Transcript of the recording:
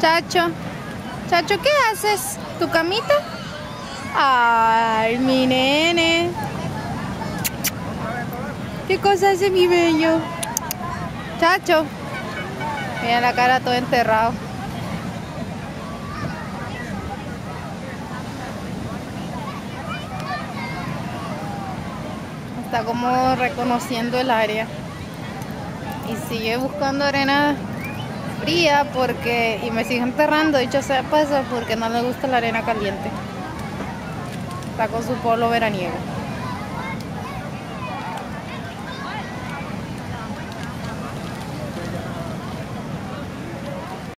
Chacho, Chacho, ¿qué haces? ¿Tu camita? Ay, mi nene. ¿Qué cosa hace mi bello? Chacho. Mira la cara todo enterrado. Está como reconociendo el área. Y sigue buscando arena porque y me sigue enterrando, dicho sea paso, porque no le gusta la arena caliente. Está con su polo veraniego.